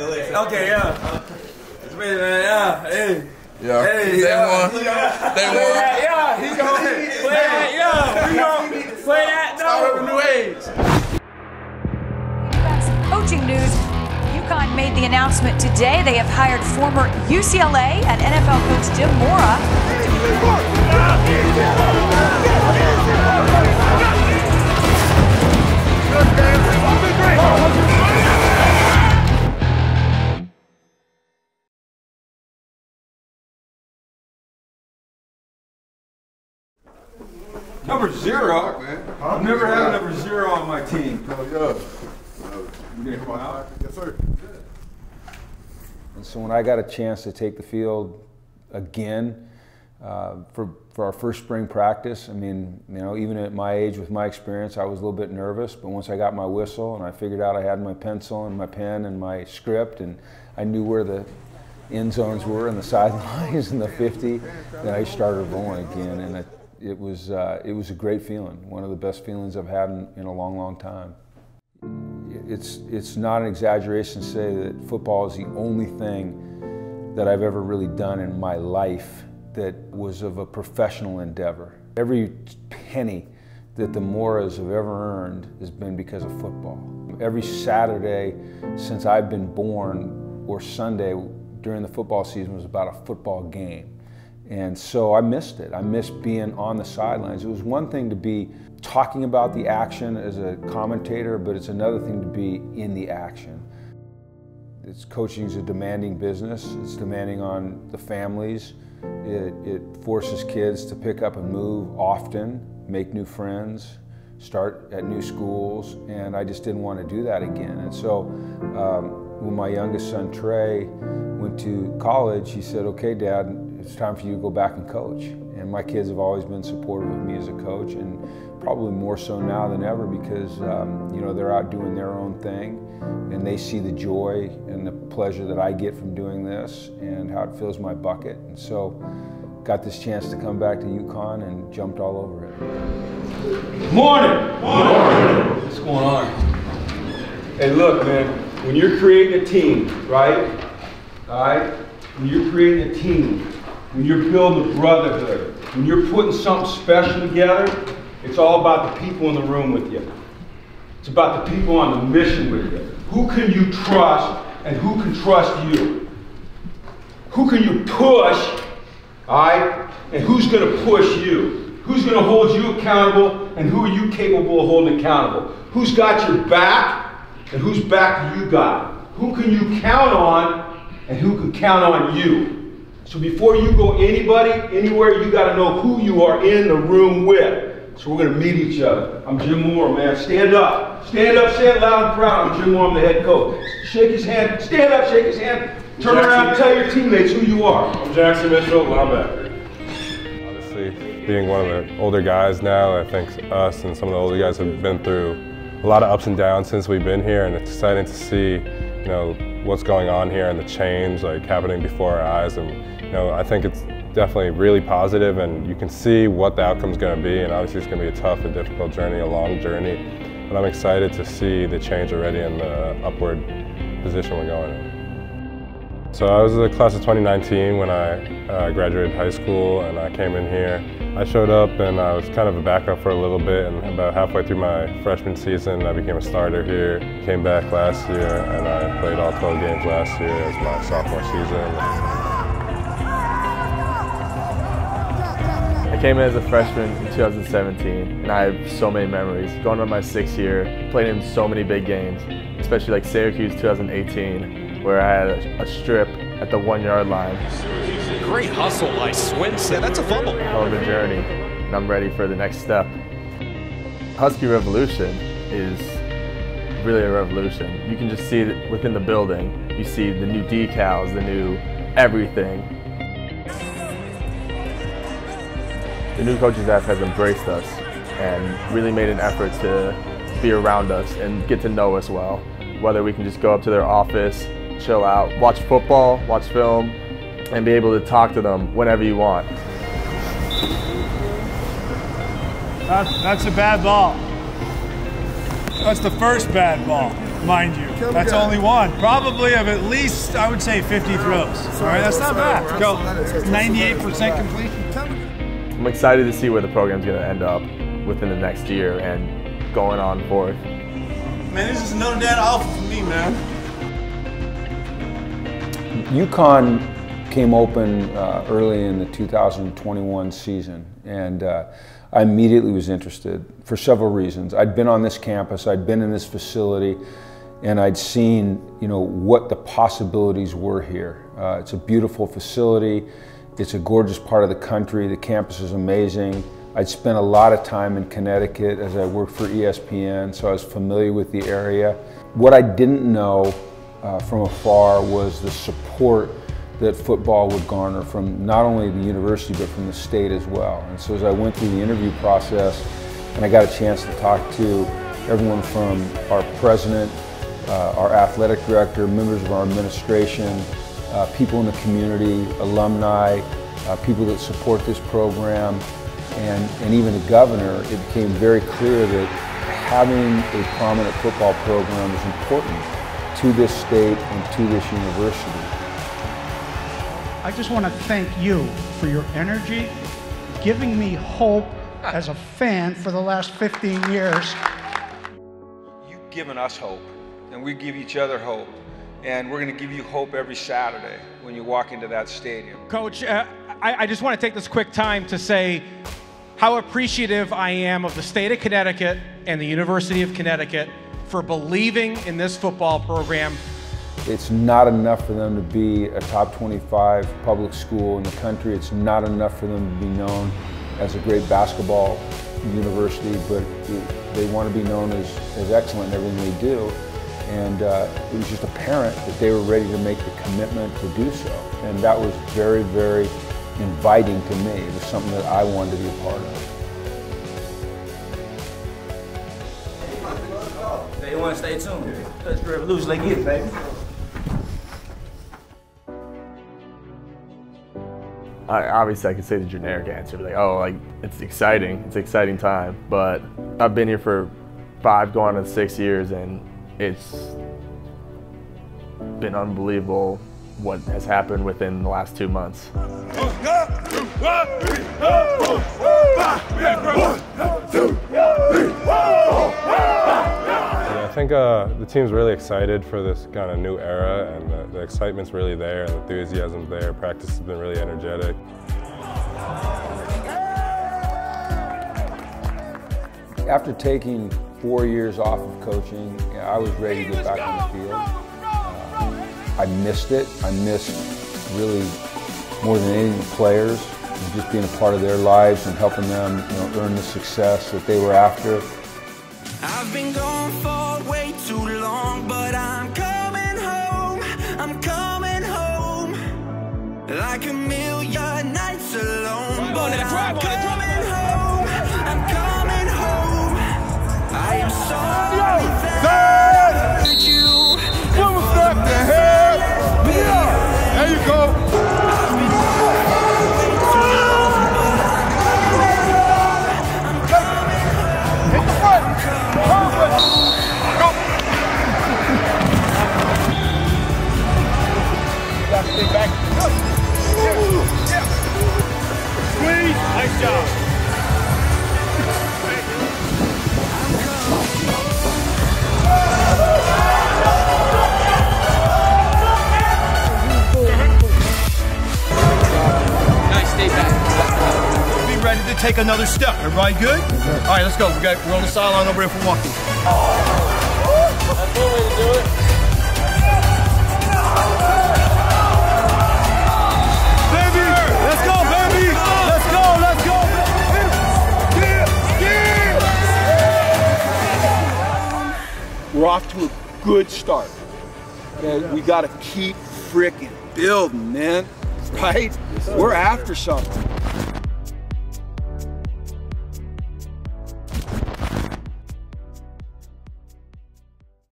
Okay, yeah. Wait, man, yeah, hey. Yeah. Hey, they yeah. won. They Play won. that, yeah. He go, play that, yeah. We go, play that, Start no. with new age. Got some coaching news. UConn made the announcement today. They have hired former UCLA and NFL coach Jim Mora. Number zero? I've never had a number zero on my team. Yes, sir. And so when I got a chance to take the field again uh, for, for our first spring practice, I mean, you know, even at my age with my experience, I was a little bit nervous. But once I got my whistle and I figured out I had my pencil and my pen and my script and I knew where the end zones were and the sidelines and the 50, then I started rolling again. And it, it, was, uh, it was a great feeling, one of the best feelings I've had in, in a long, long time it's, it's not an exaggeration to say that football is the only thing that I've ever really done in my life that was of a professional endeavor. Every penny that the Moras have ever earned has been because of football. Every Saturday since I've been born, or Sunday during the football season, was about a football game. And so I missed it. I missed being on the sidelines. It was one thing to be talking about the action as a commentator, but it's another thing to be in the action. It's coaching is a demanding business. It's demanding on the families. It, it forces kids to pick up and move often, make new friends, start at new schools, and I just didn't want to do that again. And so um, when my youngest son Trey went to college, he said, "Okay, Dad, it's time for you to go back and coach." And my kids have always been supportive of me as a coach, and probably more so now than ever because um, you know they're out doing their own thing, and they see the joy and the pleasure that I get from doing this, and how it fills my bucket. And so, got this chance to come back to UConn and jumped all over it. Morning. Morning. What's going on? Hey, look, man. When you're creating a team, right? All right. When you're creating a team, when you're building a brotherhood, when you're putting something special together, it's all about the people in the room with you. It's about the people on the mission with you. Who can you trust, and who can trust you? Who can you push, all right? And who's going to push you? Who's going to hold you accountable, and who are you capable of holding accountable? Who's got your back, and whose back you got? Who can you count on, and who can count on you? So before you go anybody, anywhere, you got to know who you are in the room with. So we're going to meet each other. I'm Jim Mora, man. Stand up. Stand up, say it loud and proud. I'm Jim Mora, I'm the head coach. Shake his hand. Stand up, shake his hand. Turn Jackson. around and tell your teammates who you are. I'm Jackson Mitchell, linebacker. Obviously, being one of the older guys now, I think us and some of the older guys have been through a lot of ups and downs since we've been here, and it's exciting to see, you know, what's going on here and the change like happening before our eyes. And you know, I think it's definitely really positive, and you can see what the outcome is going to be. And obviously, it's going to be a tough and difficult journey, a long journey. But I'm excited to see the change already in the upward position we're going in. So I was in the class of 2019 when I uh, graduated high school and I came in here. I showed up and I was kind of a backup for a little bit and about halfway through my freshman season I became a starter here. Came back last year and I played all 12 games last year as my sophomore season. I came in as a freshman in 2017, and I have so many memories. Going on my sixth year, playing in so many big games, especially like Syracuse 2018, where I had a, a strip at the one yard line. Great hustle by Swinson. Yeah, that's a fumble. Hell of a journey, and I'm ready for the next step. Husky Revolution is really a revolution. You can just see it within the building. You see the new decals, the new everything. The new coaching staff has embraced us and really made an effort to be around us and get to know us well. Whether we can just go up to their office, chill out, watch football, watch film, and be able to talk to them whenever you want. That's, that's a bad ball. That's the first bad ball. mind you. That's only one. Probably of at least, I would say, 50 throws. All right, that's not bad. Go. 98% completion. I'm excited to see where the program's going to end up within the next year and going on forward. Man, this is another day off for me, man. UConn came open uh, early in the 2021 season, and uh, I immediately was interested for several reasons. I'd been on this campus, I'd been in this facility, and I'd seen, you know, what the possibilities were here. Uh, it's a beautiful facility. It's a gorgeous part of the country. The campus is amazing. I'd spent a lot of time in Connecticut as I worked for ESPN, so I was familiar with the area. What I didn't know uh, from afar was the support that football would garner from not only the university but from the state as well. And so as I went through the interview process and I got a chance to talk to everyone from our president, uh, our athletic director, members of our administration, uh, people in the community, alumni, uh, people that support this program, and, and even the governor, it became very clear that having a prominent football program is important to this state and to this university. I just want to thank you for your energy, giving me hope as a fan for the last 15 years. You've given us hope, and we give each other hope. And we're going to give you hope every Saturday when you walk into that stadium. Coach, uh, I, I just want to take this quick time to say how appreciative I am of the state of Connecticut and the University of Connecticut for believing in this football program. It's not enough for them to be a top 25 public school in the country. It's not enough for them to be known as a great basketball university, but they want to be known as, as excellent in everything they do. And uh, it was just apparent that they were ready to make the commitment to do so. And that was very, very inviting to me. It was something that I wanted to be a part of. They want to stay tuned. Let's revolution, like it, baby. I, obviously, I could say the generic answer, like, oh, like it's exciting, it's an exciting time. But I've been here for five, going on six years, and it's been unbelievable what has happened within the last two months. I think uh, the team's really excited for this kind of new era, and the, the excitement's really there, and the enthusiasm's there. Practice has been really energetic. After taking four years off of coaching, I was ready to get back on the field. Uh, I missed it. I missed really more than the players, just being a part of their lives and helping them you know, earn the success that they were after. Take another step. Everybody good? All right, let's go. We got, we're on the sideline over here for walking. That's one way to do it. Baby, let's go, baby. Let's go, let's go. We're off to a good start. And we got to keep freaking building, man. Right? We're after something.